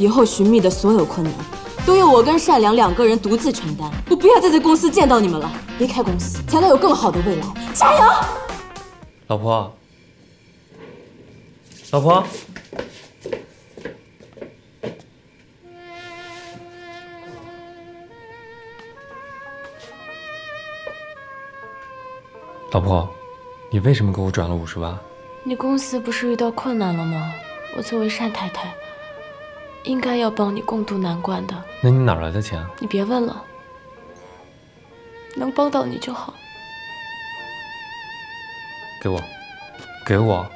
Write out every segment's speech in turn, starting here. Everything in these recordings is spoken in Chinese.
以后寻觅的所有困难，都由我跟善良两个人独自承担。我不要再在公司见到你们了，离开公司才能有更好的未来。加油！老婆，老婆，老婆，你为什么给我转了五十万？你公司不是遇到困难了吗？我作为单太太，应该要帮你共度难关的。那你哪来的钱？你别问了，能帮到你就好。给我，给我。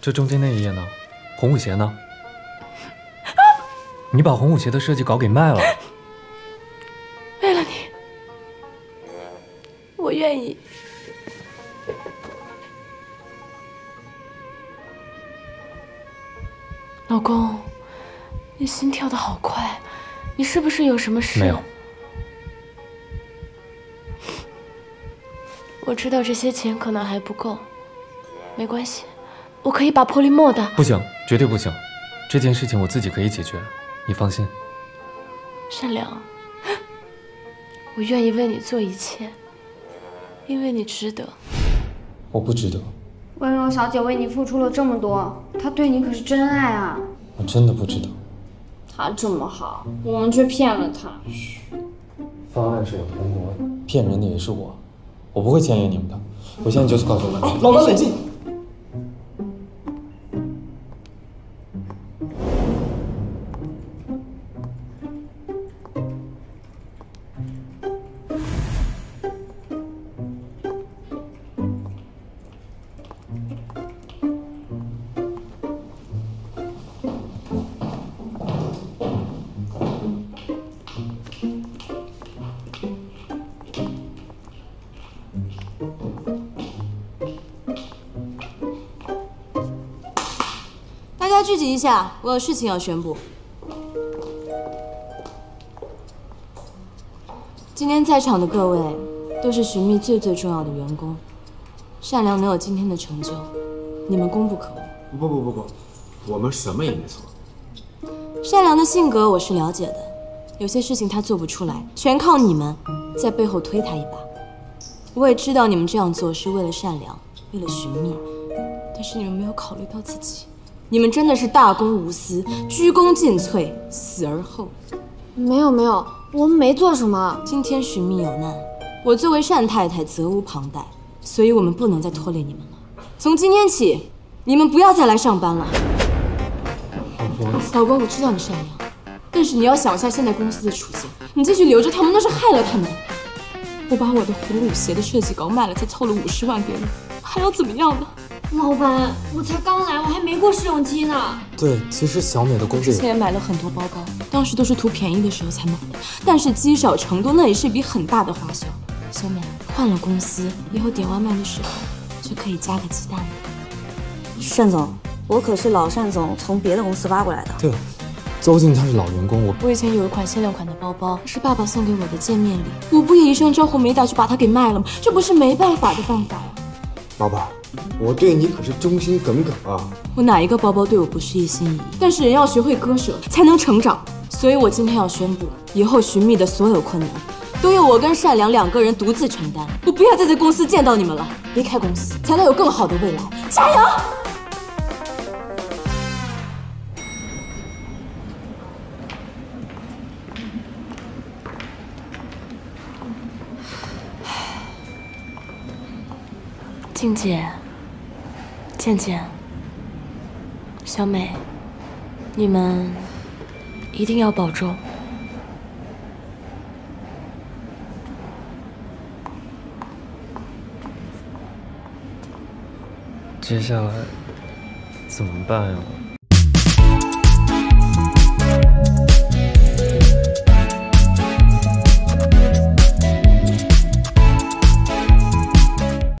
这中间那一页呢？红舞鞋呢？你把红舞鞋的设计稿给卖了？为了你，我愿意。老公，你心跳的好快，你是不是有什么事？没有。我知道这些钱可能还不够，没关系，我可以把破利莫的。不行，绝对不行，这件事情我自己可以解决，你放心。善良，我愿意为你做一切，因为你值得。我不值得。温柔小姐为你付出了这么多，她对你可是真爱啊！我真的不知道。她这么好，我们却骗了她。嘘，方案是有通过的，骗人的也是我。我不会牵连你们的，我现在就去告诉老板。老板冷静。聚集一下，我有事情要宣布。今天在场的各位都是寻觅最最重要的员工，善良能有今天的成就，你们功不可没。不不不不，我们什么也没做。善良的性格我是了解的，有些事情他做不出来，全靠你们在背后推他一把。我也知道你们这样做是为了善良，为了寻觅，但是你们没有考虑到自己。你们真的是大公无私，鞠躬尽瘁，死而后已。没有没有，我们没做什么。今天寻觅有难，我作为单太太责无旁贷，所以我们不能再拖累你们了。从今天起，你们不要再来上班了。老公，我知道你善良，但是你要想一下现在公司的处境，你继续留着他们，那是害了他们。我把我的红舞鞋的设计稿卖了，才凑了五十万给你，还要怎么样呢？老板，我才刚来，我还没过试用期呢。对，其实小美的工资之前也买了很多包包，当时都是图便宜的时候才买的，但是积少成多，那也是一笔很大的花销。小美换了公司，以后点外卖的时候就可以加个鸡蛋了。单总，我可是老单总从别的公司挖过来的。对，邹静她是老员工，我我以前有一款限量款的包包，是爸爸送给我的见面礼，我不也一声招呼没打就把它给卖了吗？这不是没办法的办法呀。老板。我对你可是忠心耿耿啊！我哪一个包包对我不是一心一意？但是人要学会割舍，才能成长。所以我今天要宣布，以后寻觅的所有困难，都由我跟善良两个人独自承担。我不要再在公司见到你们了，离开公司才能有更好的未来。加油！静姐。倩倩、小美，你们一定要保重。接下来怎么办呀？